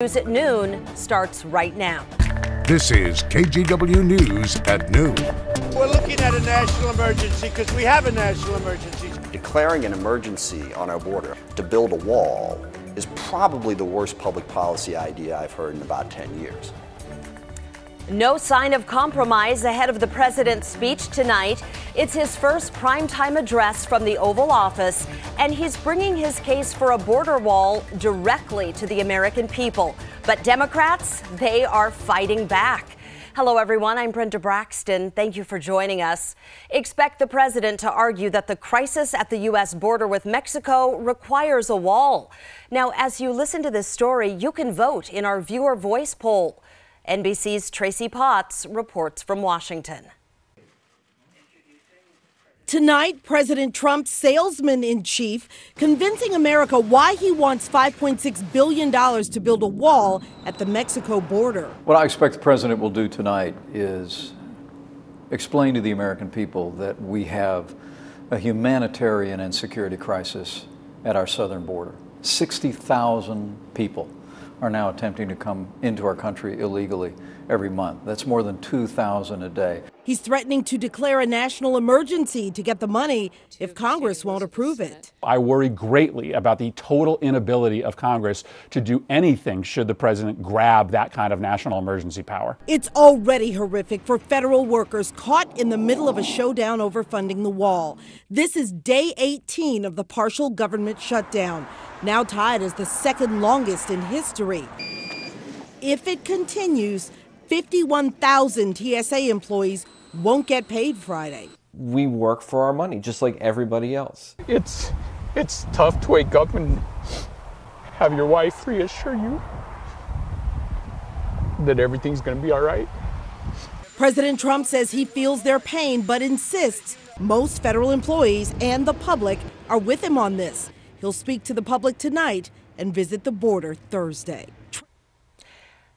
News at noon starts right now. This is KGW News at noon. We're looking at a national emergency because we have a national emergency. Declaring an emergency on our border to build a wall is probably the worst public policy idea I've heard in about 10 years. No sign of compromise ahead of the president's speech tonight. It's his first primetime address from the Oval Office, and he's bringing his case for a border wall directly to the American people. But Democrats, they are fighting back. Hello, everyone. I'm Brenda Braxton. Thank you for joining us. Expect the president to argue that the crisis at the U.S. border with Mexico requires a wall. Now, as you listen to this story, you can vote in our viewer voice poll. NBC's Tracy Potts reports from Washington. Tonight, President Trump's salesman in chief convincing America why he wants $5.6 billion to build a wall at the Mexico border. What I expect the president will do tonight is explain to the American people that we have a humanitarian and security crisis at our southern border. 60,000 people are now attempting to come into our country illegally every month. That's more than 2,000 a day. He's threatening to declare a national emergency to get the money if Congress won't approve it. I worry greatly about the total inability of Congress to do anything should the president grab that kind of national emergency power. It's already horrific for federal workers caught in the middle of a showdown over funding the wall. This is day 18 of the partial government shutdown now tied as the second longest in history. If it continues, 51,000 TSA employees won't get paid Friday. We work for our money just like everybody else. It's it's tough to wake up and have your wife reassure you that everything's going to be all right. President Trump says he feels their pain but insists most federal employees and the public are with him on this. He'll speak to the public tonight and visit the border Thursday.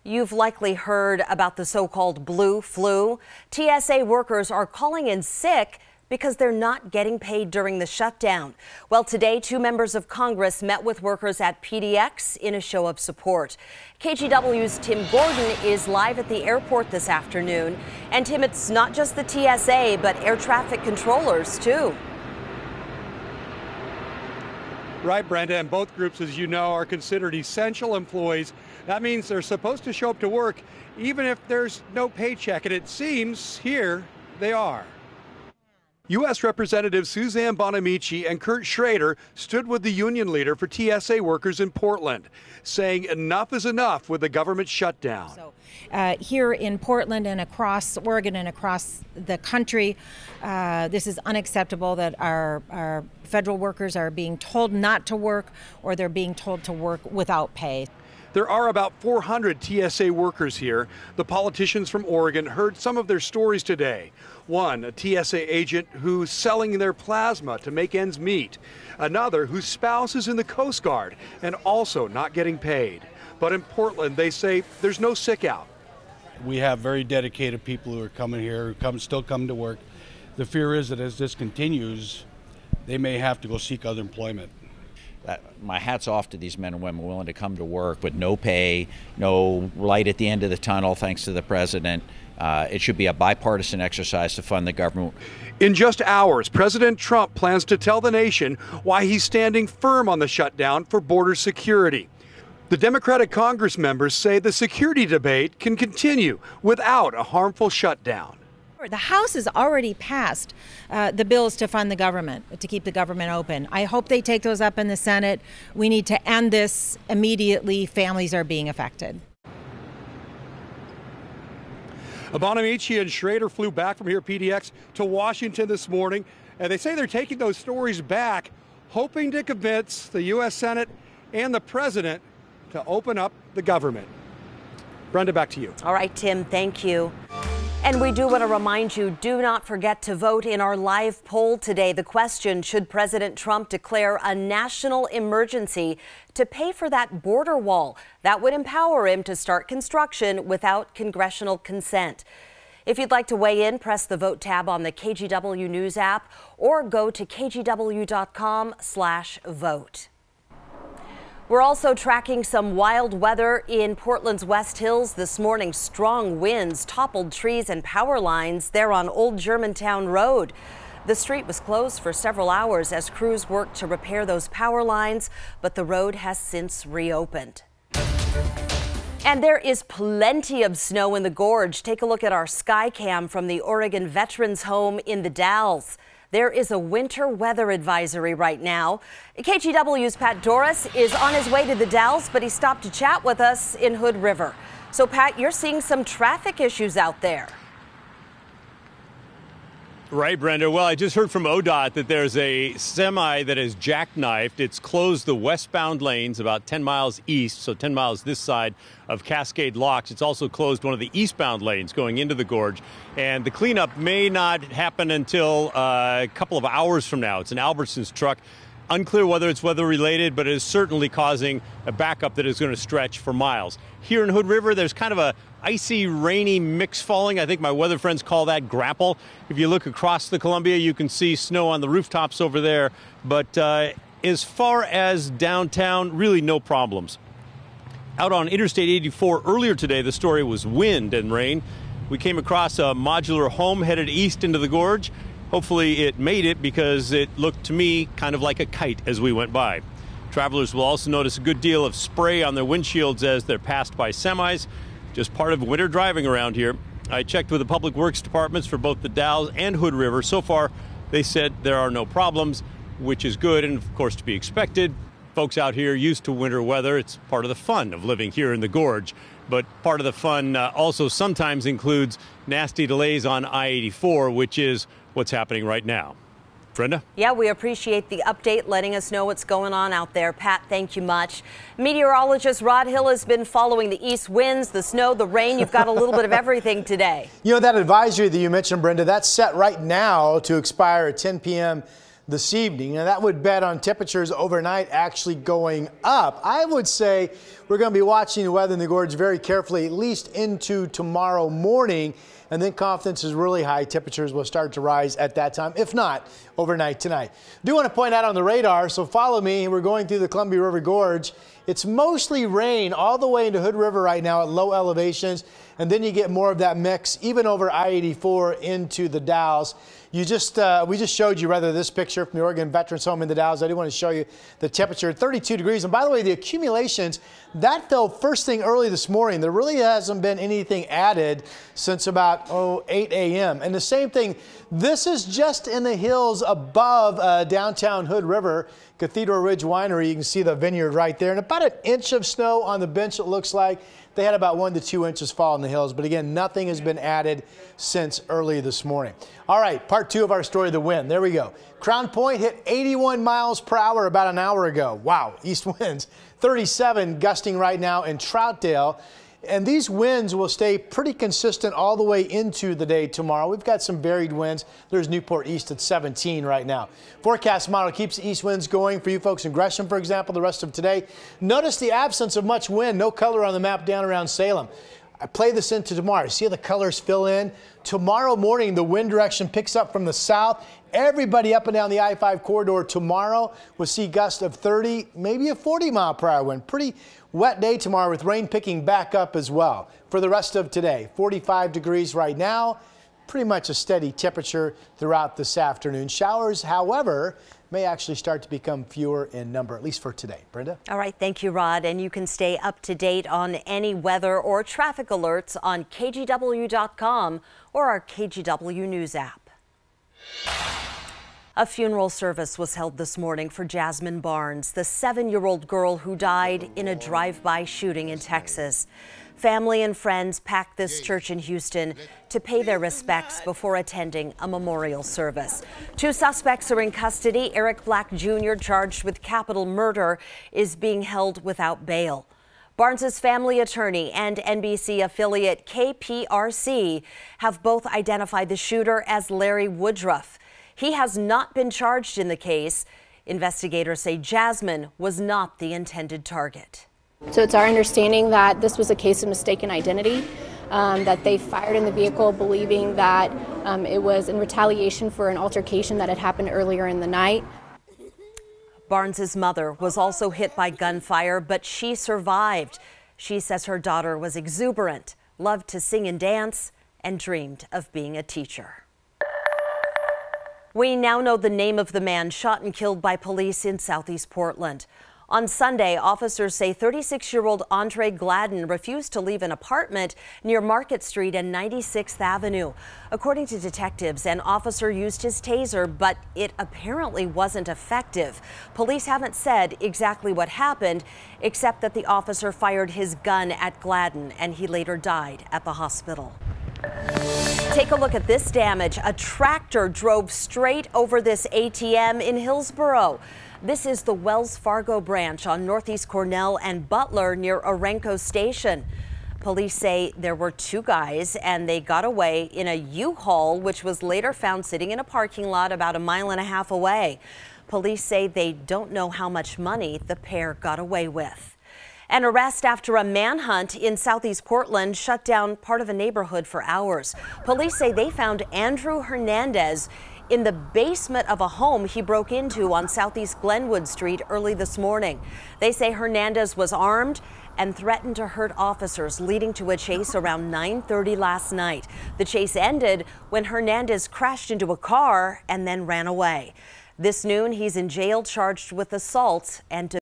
You've likely heard about the so called blue flu. TSA workers are calling in sick because they're not getting paid during the shutdown. Well, today, two members of Congress met with workers at PDX in a show of support. KGW's Tim Gordon is live at the airport this afternoon. And Tim, it's not just the TSA, but air traffic controllers, too. Right, Brenda, and both groups, as you know, are considered essential employees. That means they're supposed to show up to work even if there's no paycheck, and it seems here they are. U.S. Representatives Suzanne Bonamici and Kurt Schrader stood with the union leader for TSA workers in Portland, saying enough is enough with the government shutdown. So, uh, here in Portland and across Oregon and across the country, uh, this is unacceptable that our, our federal workers are being told not to work or they're being told to work without pay. There are about 400 TSA workers here. The politicians from Oregon heard some of their stories today. One, a TSA agent who's selling their plasma to make ends meet. Another, whose spouse is in the Coast Guard and also not getting paid. But in Portland, they say there's no sick out. We have very dedicated people who are coming here, who come, still come to work. The fear is that as this continues, they may have to go seek other employment my hat's off to these men and women willing to come to work with no pay, no light at the end of the tunnel, thanks to the president. Uh, it should be a bipartisan exercise to fund the government. In just hours, President Trump plans to tell the nation why he's standing firm on the shutdown for border security. The Democratic Congress members say the security debate can continue without a harmful shutdown. The House has already passed uh, the bills to fund the government, to keep the government open. I hope they take those up in the Senate. We need to end this immediately. Families are being affected. Bonamici and Schrader flew back from here, PDX, to Washington this morning, and they say they're taking those stories back, hoping to convince the U.S. Senate and the president to open up the government. Brenda, back to you. All right, Tim, thank you. And we do want to remind you do not forget to vote in our live poll today. The question Should President Trump declare a national emergency to pay for that border wall? That would empower him to start construction without congressional consent. If you'd like to weigh in, press the vote tab on the KGW News app or go to kgw.com/vote. We're also tracking some wild weather in Portland's West Hills this morning. Strong winds toppled trees and power lines there on Old Germantown Road. The street was closed for several hours as crews worked to repair those power lines, but the road has since reopened. And there is plenty of snow in the gorge. Take a look at our sky cam from the Oregon Veterans Home in the Dalles. There is a winter weather advisory right now. KGW's Pat Dooris is on his way to the Dalles, but he stopped to chat with us in Hood River. So, Pat, you're seeing some traffic issues out there. Right, Brenda. Well, I just heard from ODOT that there's a semi that is jackknifed. It's closed the westbound lanes about 10 miles east, so 10 miles this side of Cascade Locks. It's also closed one of the eastbound lanes going into the gorge. And the cleanup may not happen until uh, a couple of hours from now. It's an Albertsons truck. Unclear whether it's weather related, but it is certainly causing a backup that is going to stretch for miles. Here in Hood River, there's kind of a icy, rainy mix falling. I think my weather friends call that grapple. If you look across the Columbia, you can see snow on the rooftops over there. But uh, as far as downtown, really no problems. Out on Interstate 84 earlier today, the story was wind and rain. We came across a modular home headed east into the gorge. Hopefully, it made it because it looked to me kind of like a kite as we went by. Travelers will also notice a good deal of spray on their windshields as they're passed by semis just part of winter driving around here. I checked with the public works departments for both the Dalles and Hood River. So far, they said there are no problems, which is good and, of course, to be expected. Folks out here used to winter weather. It's part of the fun of living here in the gorge. But part of the fun uh, also sometimes includes nasty delays on I 84, which is what's happening right now. Brenda? Yeah, we appreciate the update, letting us know what's going on out there. Pat, thank you much. Meteorologist Rod Hill has been following the east winds, the snow, the rain. You've got a little bit of everything today. You know, that advisory that you mentioned, Brenda, that's set right now to expire at 10 p.m. this evening. And that would bet on temperatures overnight actually going up. I would say we're going to be watching the weather in the gorge very carefully, at least into tomorrow morning and then confidence is really high. Temperatures will start to rise at that time, if not overnight tonight. Do want to point out on the radar, so follow me. We're going through the Columbia River Gorge. It's mostly rain all the way into Hood River right now at low elevations, and then you get more of that mix even over I-84 into the Dalles. You just, uh, we just showed you rather this picture from the Oregon Veterans Home in the Dalles. I do want to show you the temperature, 32 degrees. And by the way, the accumulations, that fell first thing early this morning. There really hasn't been anything added since about oh, 8 a.m. And the same thing, this is just in the hills above uh, downtown Hood River. Cathedral Ridge Winery, you can see the vineyard right there. And about an inch of snow on the bench, it looks like. They had about one to two inches fall in the hills, but again, nothing has been added since early this morning. All right, part two of our story, the wind. There we go. Crown Point hit 81 miles per hour about an hour ago. Wow, east winds. 37 gusting right now in Troutdale. And these winds will stay pretty consistent all the way into the day tomorrow. We've got some varied winds. There's Newport East at 17 right now. Forecast model keeps the east winds going for you folks in Gresham, for example, the rest of today. Notice the absence of much wind, no color on the map down around Salem. I play this into tomorrow. See how the colors fill in? Tomorrow morning, the wind direction picks up from the south. Everybody up and down the I-5 corridor tomorrow will see gusts of 30, maybe a 40 mile per hour wind. Pretty wet day tomorrow with rain picking back up as well. For the rest of today, 45 degrees right now. Pretty much a steady temperature throughout this afternoon. Showers, however, may actually start to become fewer in number, at least for today. Brenda? All right, thank you, Rod. And you can stay up to date on any weather or traffic alerts on KGW.com or our KGW News app. A funeral service was held this morning for Jasmine Barnes, the seven year old girl who died in a drive by shooting in Texas. Family and friends packed this church in Houston to pay their respects before attending a memorial service. Two suspects are in custody. Eric Black Jr., charged with capital murder, is being held without bail. Barnes's family attorney and NBC affiliate KPRC have both identified the shooter as Larry Woodruff. He has not been charged in the case. Investigators say Jasmine was not the intended target. So it's our understanding that this was a case of mistaken identity, um, that they fired in the vehicle believing that um, it was in retaliation for an altercation that had happened earlier in the night. Barnes's mother was also hit by gunfire, but she survived. She says her daughter was exuberant, loved to sing and dance, and dreamed of being a teacher. We now know the name of the man shot and killed by police in southeast Portland. On Sunday, officers say 36 year old Andre Gladen refused to leave an apartment near Market Street and 96th Avenue. According to detectives, an officer used his taser, but it apparently wasn't effective. Police haven't said exactly what happened, except that the officer fired his gun at Gladen and he later died at the hospital. Take a look at this damage. A tractor drove straight over this ATM in Hillsboro. This is the Wells Fargo branch on Northeast Cornell and Butler near Orenco Station. Police say there were two guys and they got away in a U-Haul, which was later found sitting in a parking lot about a mile and a half away. Police say they don't know how much money the pair got away with. An arrest after a manhunt in southeast Portland shut down part of a neighborhood for hours. Police say they found Andrew Hernandez in the basement of a home he broke into on Southeast Glenwood Street early this morning. They say Hernandez was armed and threatened to hurt officers, leading to a chase around 9:30 last night. The chase ended when Hernandez crashed into a car and then ran away. This noon, he's in jail charged with assault and